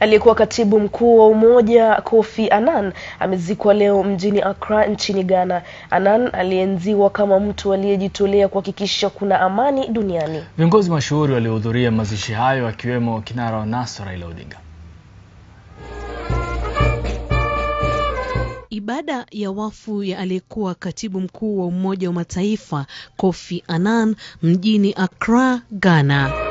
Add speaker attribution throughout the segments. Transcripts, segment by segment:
Speaker 1: Aliyekuwa katibu mkuu wa Umoja Kofi Annan amezikwa leo mjini Accra nchini Ghana. Annan alienziwa kama mtu aliyejitolea kuhakikisha kuna amani duniani.
Speaker 2: Viongozi mashuhuri waliohudhuria mazishi hayo akiwemo kinara wa NASA Raila Odinga.
Speaker 3: Ibada ya wafu ya aliyekuwa katibu mkuu wa Umoja wa Mataifa Kofi Annan mjini Accra, Ghana.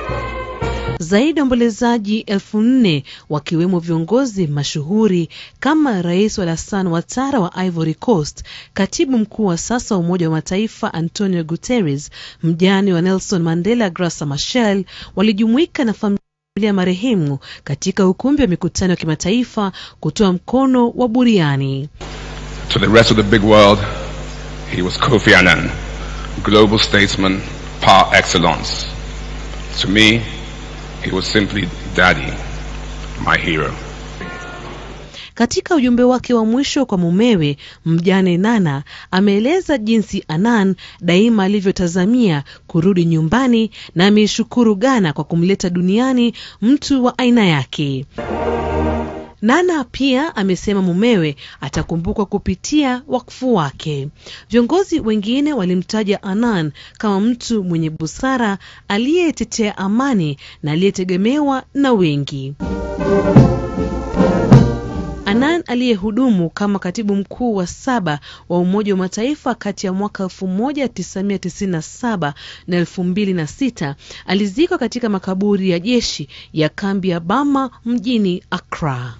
Speaker 3: Zaidi ya waombolezaji elfu nne wakiwemo viongozi mashuhuri kama Rais Alassane Ouattara wa Ivory Coast, katibu mkuu wa sasa wa Umoja wa Mataifa Antonio Guterres, mjane wa Nelson Mandela Graca Machel walijumuika na familia ya marehemu katika ukumbi wa mikutano ya kimataifa kutoa mkono wa buriani.
Speaker 4: To the rest of the big world, he was Kofi Annan, global statesman par excellence. To me, he was simply daddy, my hero.
Speaker 3: Katika ujumbe wake wa mwisho kwa mumewe mjane Nana, ameeleza jinsi Anan daima alivyotazamia kurudi nyumbani na ameishukuru Ghana kwa kumleta duniani mtu wa aina yake. Nana pia amesema mumewe atakumbukwa kupitia wakfu wake. Viongozi wengine walimtaja Anan kama mtu mwenye busara aliyetetea amani na aliyetegemewa na wengi. Anan aliyehudumu kama katibu mkuu wa saba wa Umoja wa Mataifa kati ya mwaka 1997 na 2006 alizikwa katika makaburi ya jeshi ya kambi ya Bama mjini Accra.